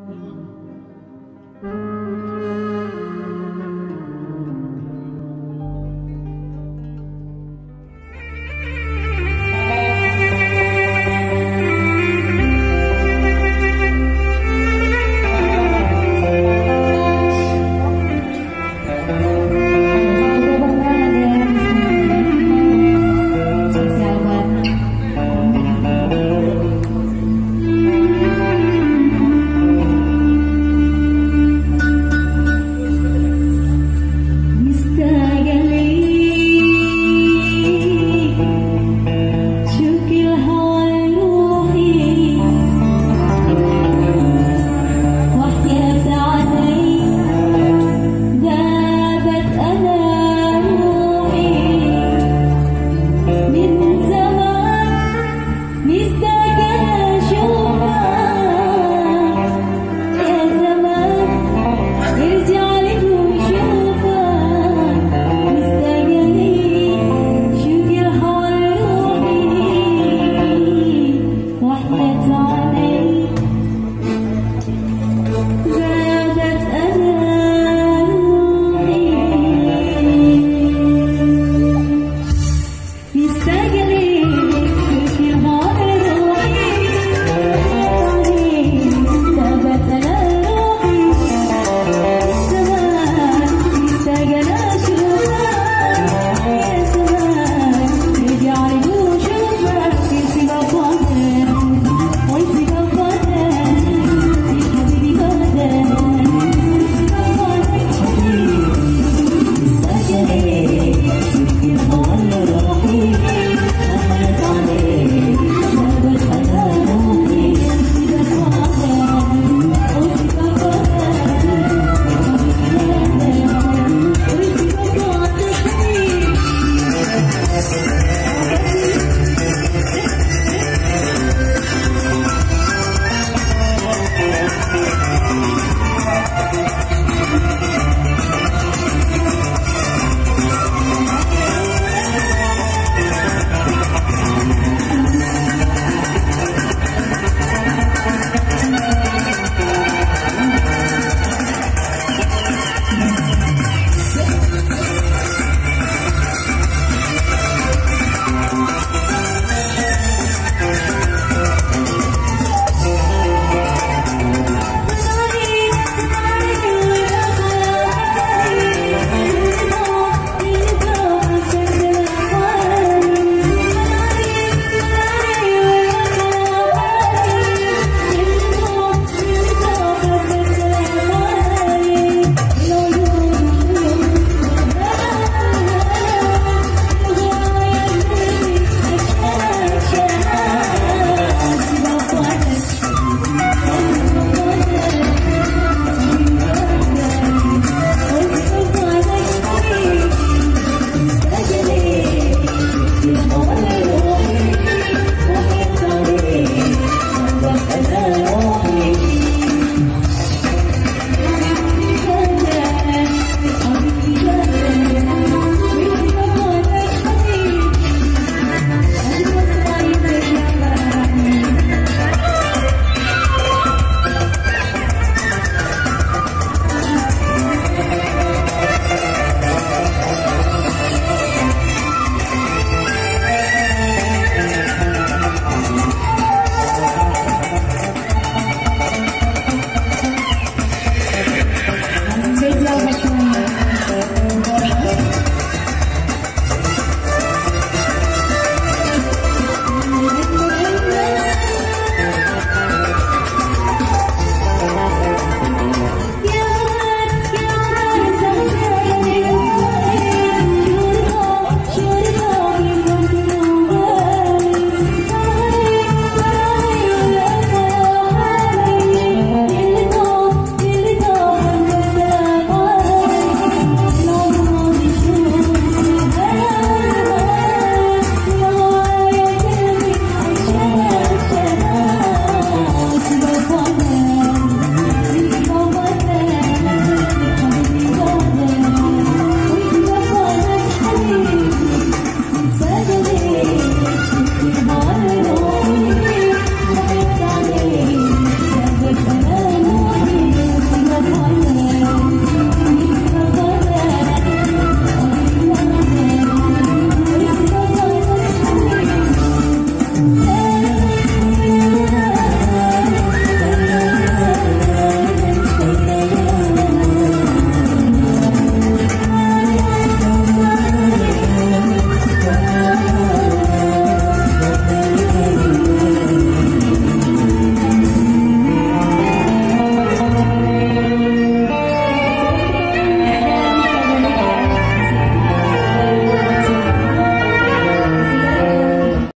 Mm-hmm.